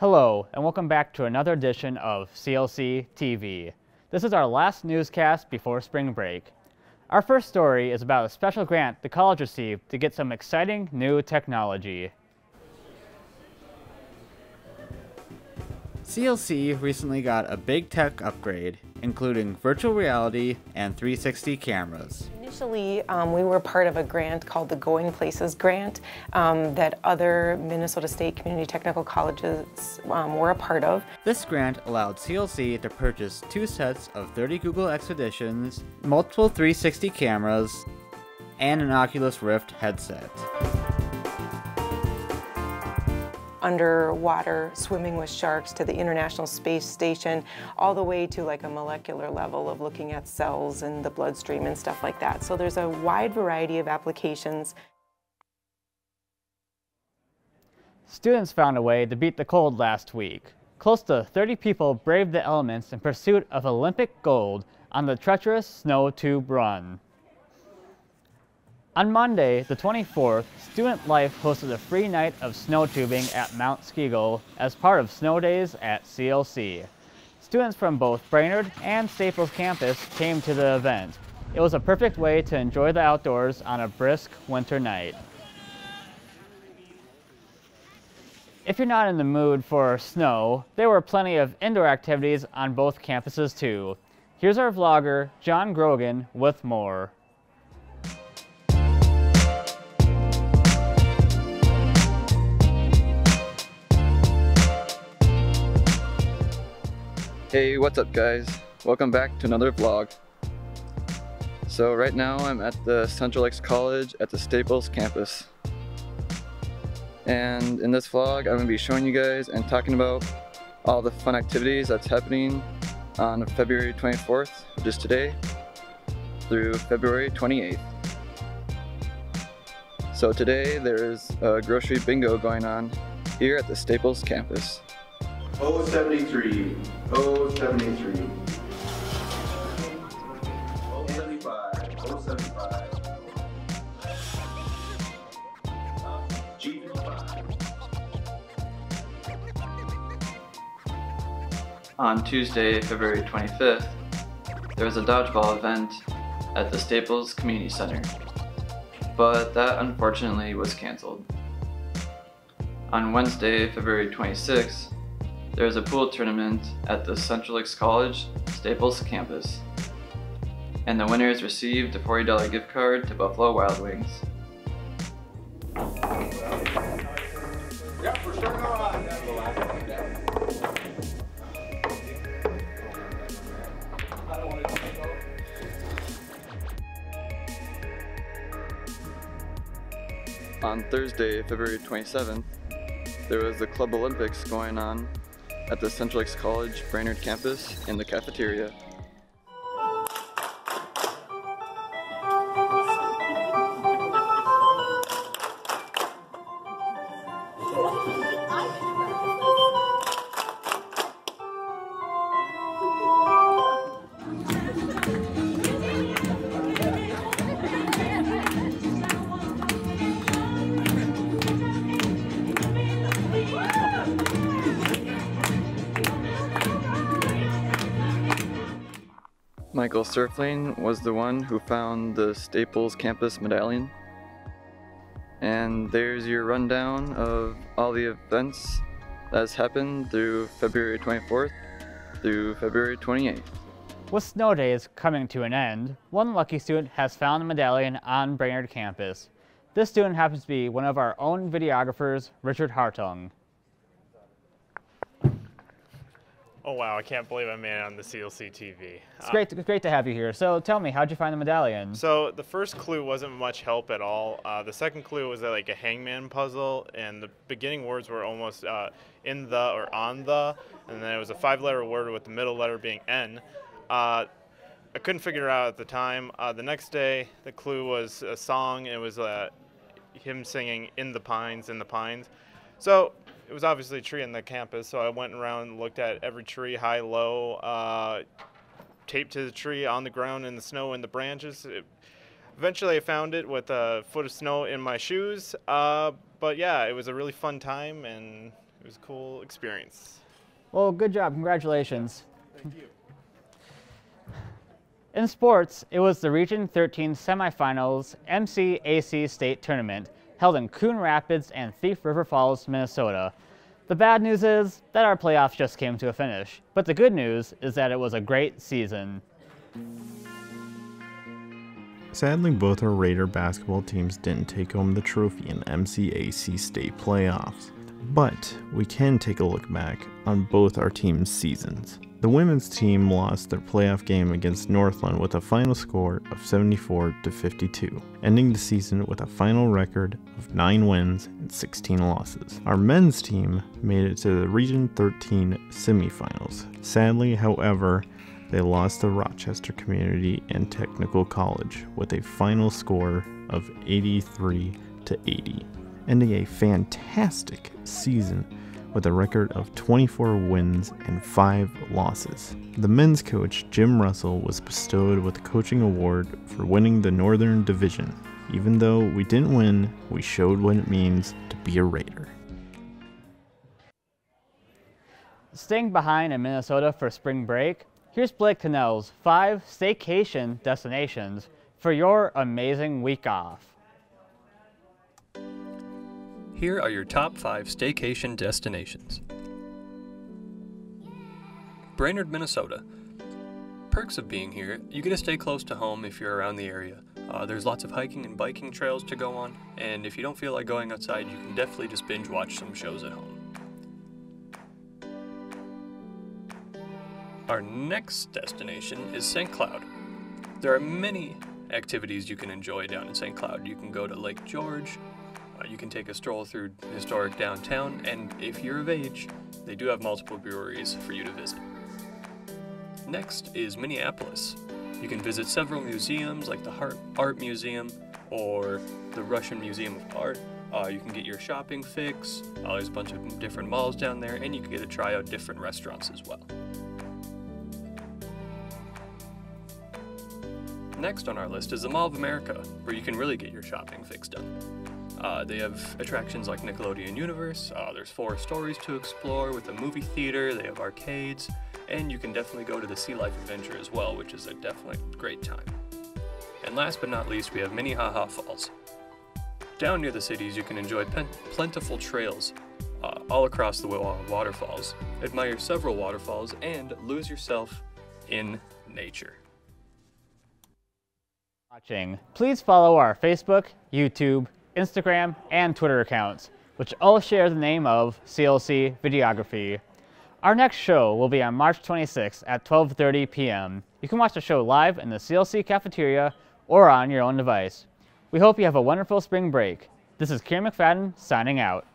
Hello, and welcome back to another edition of CLC TV. This is our last newscast before spring break. Our first story is about a special grant the college received to get some exciting new technology. CLC recently got a big tech upgrade, including virtual reality and 360 cameras. Initially, um, we were part of a grant called the Going Places Grant um, that other Minnesota State Community Technical Colleges um, were a part of. This grant allowed CLC to purchase two sets of 30 Google Expeditions, multiple 360 cameras, and an Oculus Rift headset underwater swimming with sharks to the International Space Station, all the way to like a molecular level of looking at cells in the bloodstream and stuff like that. So there's a wide variety of applications. Students found a way to beat the cold last week. Close to 30 people braved the elements in pursuit of Olympic gold on the treacherous snow tube run. On Monday, the 24th, Student Life hosted a free night of snow tubing at Mount Ski Gull as part of Snow Days at CLC. Students from both Brainerd and Staples campus came to the event. It was a perfect way to enjoy the outdoors on a brisk winter night. If you're not in the mood for snow, there were plenty of indoor activities on both campuses too. Here's our vlogger, John Grogan, with more. Hey, what's up guys? Welcome back to another vlog. So right now I'm at the Central Lakes College at the Staples campus. And in this vlog I'm going to be showing you guys and talking about all the fun activities that's happening on February 24th, which is today, through February 28th. So today there's a grocery bingo going on here at the Staples campus. 073, 073. 075, 075. On Tuesday, February 25th, there was a dodgeball event at the Staples Community Center, but that unfortunately was canceled. On Wednesday, February 26th, there is a pool tournament at the Central Lakes College Staples campus, and the winners received a $40 gift card to Buffalo Wild Wings. On Thursday, February 27th, there was the Club Olympics going on at the Central Lakes College Brainerd campus in the cafeteria. Michael Surflane was the one who found the Staples campus medallion. And there's your rundown of all the events that's happened through February 24th through February 28th. With snow days coming to an end, one lucky student has found the medallion on Brainerd campus. This student happens to be one of our own videographers, Richard Hartung. Oh wow, I can't believe I made it on the CLC TV. It's uh, great, to, great to have you here. So tell me, how'd you find the medallion? So the first clue wasn't much help at all. Uh, the second clue was like a hangman puzzle, and the beginning words were almost uh, in the or on the, and then it was a five-letter word with the middle letter being N. Uh, I couldn't figure it out at the time. Uh, the next day, the clue was a song. It was uh, him singing "In the Pines, in the Pines." So it was obviously a tree in the campus, so I went around and looked at every tree, high, low, uh, taped to the tree on the ground in the snow and the branches. It, eventually, I found it with a foot of snow in my shoes. Uh, but yeah, it was a really fun time, and it was a cool experience. Well, good job. Congratulations. Thank you. In sports, it was the Region 13 semifinals MCAC state tournament held in Coon Rapids and Thief River Falls, Minnesota. The bad news is that our playoffs just came to a finish, but the good news is that it was a great season. Sadly, both our Raider basketball teams didn't take home the trophy in MCAC state playoffs, but we can take a look back on both our teams' seasons. The women's team lost their playoff game against Northland with a final score of 74 to 52, ending the season with a final record of 9 wins and 16 losses. Our men's team made it to the Region 13 semifinals. Sadly, however, they lost to Rochester Community and Technical College with a final score of 83 to 80, ending a fantastic season with a record of 24 wins and 5 losses. The men's coach, Jim Russell, was bestowed with a coaching award for winning the Northern Division. Even though we didn't win, we showed what it means to be a Raider. Staying behind in Minnesota for spring break, here's Blake Cannell's five staycation destinations for your amazing week off. Here are your top five staycation destinations. Brainerd, Minnesota. Perks of being here, you get to stay close to home if you're around the area. Uh, there's lots of hiking and biking trails to go on, and if you don't feel like going outside, you can definitely just binge watch some shows at home. Our next destination is St. Cloud. There are many activities you can enjoy down in St. Cloud. You can go to Lake George, you can take a stroll through historic downtown, and if you're of age, they do have multiple breweries for you to visit. Next is Minneapolis. You can visit several museums like the Art Museum or the Russian Museum of Art. Uh, you can get your shopping fix. Uh, there's a bunch of different malls down there, and you can get to try out different restaurants as well. Next on our list is the Mall of America, where you can really get your shopping fix done. Uh, they have attractions like Nickelodeon Universe, uh, there's four stories to explore with a movie theater, they have arcades, and you can definitely go to the Sea Life Adventure as well, which is a definitely great time. And last but not least, we have Minnehaha Falls. Down near the cities, you can enjoy plentiful trails uh, all across the waterfalls, admire several waterfalls, and lose yourself in nature. Watching. Please follow our Facebook, YouTube, Instagram, and Twitter accounts, which all share the name of CLC Videography. Our next show will be on March 26th at 12.30 p.m. You can watch the show live in the CLC cafeteria or on your own device. We hope you have a wonderful spring break. This is Kieran McFadden signing out.